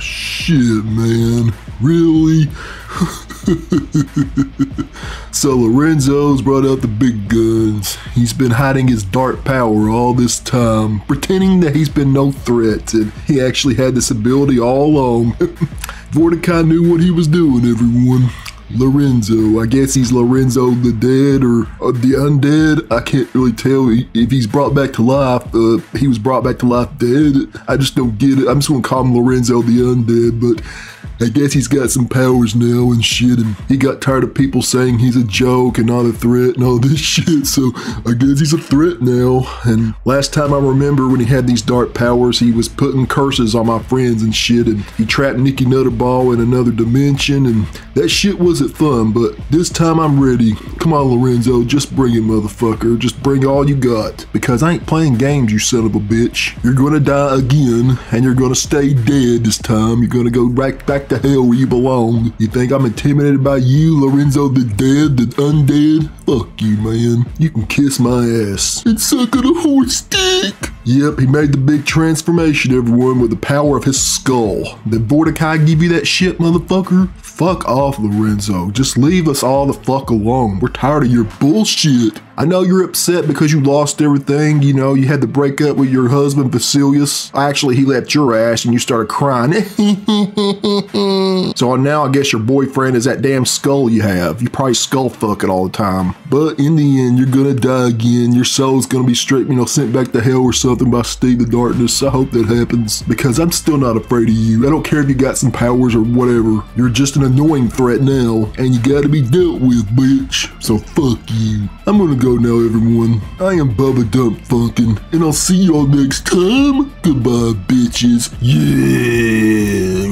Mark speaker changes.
Speaker 1: Shit, man. Really? so Lorenzo's brought out the big guns. He's been hiding his dark power all this time, pretending that he's been no threat, and he actually had this ability all along. Mordecai knew what he was doing, everyone. Lorenzo. I guess he's Lorenzo the dead or, or the undead. I can't really tell if he's brought back to life. Uh, he was brought back to life dead. I just don't get it. I'm just gonna call him Lorenzo the undead, but I guess he's got some powers now and shit, and he got tired of people saying he's a joke and not a threat and all this shit, so I guess he's a threat now. And last time I remember when he had these dark powers, he was putting curses on my friends and shit, and he trapped Nicky Nutterball in another dimension, and that shit wasn't fun, but this time I'm ready. Come on, Lorenzo, just bring it, motherfucker. Just bring all you got. Because I ain't playing games, you son of a bitch. You're gonna die again, and you're gonna stay dead this time. You're gonna go right back the hell where you belong. You think I'm intimidated by you, Lorenzo the dead, the undead? Fuck you, man. You can kiss my ass. And suck on a horse dick. Yep, he made the big transformation, everyone, with the power of his skull. Did Mordecai give you that shit, motherfucker? Fuck off, Lorenzo. Just leave us all the fuck alone. We're tired of your bullshit. I know you're upset because you lost everything. You know, you had to break up with your husband, Vasilios. Actually, he left your ass and you started crying. so now I guess your boyfriend is that damn skull you have. You probably skull fuck it all the time. But in the end, you're gonna die again. Your soul's gonna be straight, you know, sent back to hell or something by Steve the Darkness. I hope that happens because I'm still not afraid of you. I don't care if you got some powers or whatever. You're just an annoying threat now and you gotta be dealt with, bitch. So fuck you. I'm gonna go now, everyone. I am Bubba Dunk Funkin', and I'll see y'all next time. Goodbye, bitches. Yeah.